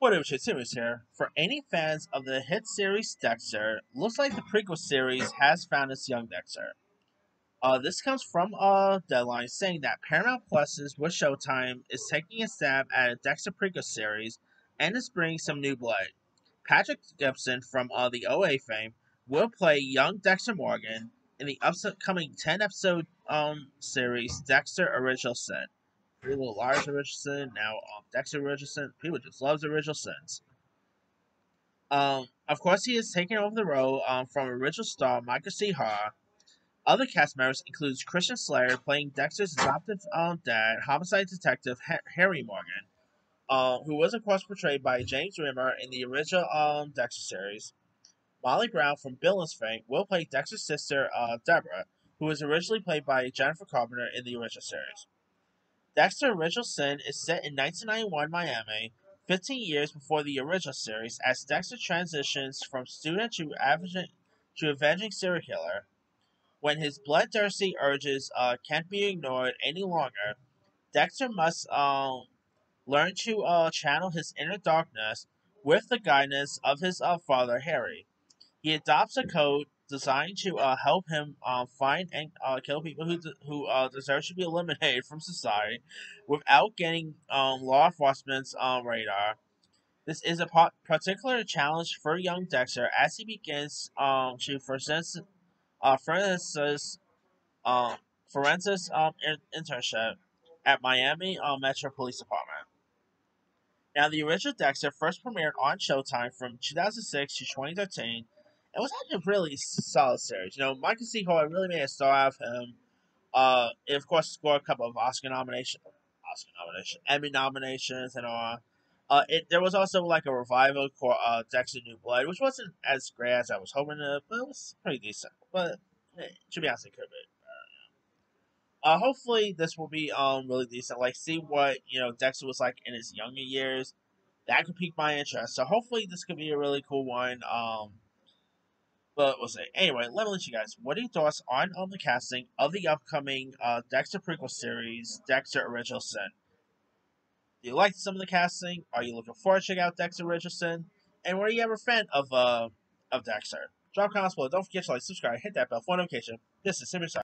What up, shit? Simmons here. For any fans of the hit series Dexter, looks like the prequel series has found its young Dexter. Uh, this comes from a deadline saying that Paramount Plus's with Showtime is taking a stab at a Dexter prequel series and is bringing some new blood. Patrick Gibson from uh, the OA fame will play young Dexter Morgan in the upcoming 10 episode um, series Dexter Original Sin. Little Liars Richardson, now um, Dexter Richardson. People just loves original sins. Um, of course, he is taking over the role um, from original star Michael C. Hall. Other cast members includes Christian Slater playing Dexter's adoptive um, dad, homicide detective Harry Morgan, uh, who was of course portrayed by James Remar in the original um, Dexter series. Molly Brown from Billions fame will play Dexter's sister uh, Deborah, who was originally played by Jennifer Carpenter in the original series. Dexter Original Sin is set in 1991 Miami, 15 years before the original series, as Dexter transitions from student to avenging, to avenging serial killer. When his bloodthirsty urges uh, can't be ignored any longer, Dexter must uh, learn to uh, channel his inner darkness with the guidance of his uh, father, Harry. He adopts a code designed to uh, help him uh, find and uh, kill people who de- who uh, deserve to be eliminated from society without getting um, law enforcement's um, radar. This is a po- particular challenge for young Dexter as he begins um, to forensic, uh, forensics, um, forensics um, in- internship at Miami um, Metro Police Department. Now, the original Dexter first premiered on Showtime from 2006 to 2013 it was actually a really solid series. You know, Michael C. Hall really made a star out of him. Uh, and of course, scored a couple of Oscar nominations, Oscar nomination, Emmy nominations, and all. Uh, it there was also like a revival for uh, Dexter New Blood, which wasn't as great as I was hoping to, but it was pretty decent. But eh, to be honest, it could be. Uh, hopefully this will be um really decent. Like see what you know Dexter was like in his younger years. That could pique my interest. So hopefully this could be a really cool one. Um, but we'll see. Anyway, let me let you guys. What are your thoughts on, on the casting of the upcoming uh, Dexter prequel series, Dexter Original Sin? Do you like some of the casting? Are you looking forward to check out Dexter Sin? And were you ever a fan of uh of Dexter? Drop comments below. Don't forget to like, subscribe, hit that bell for notification. This is Simmer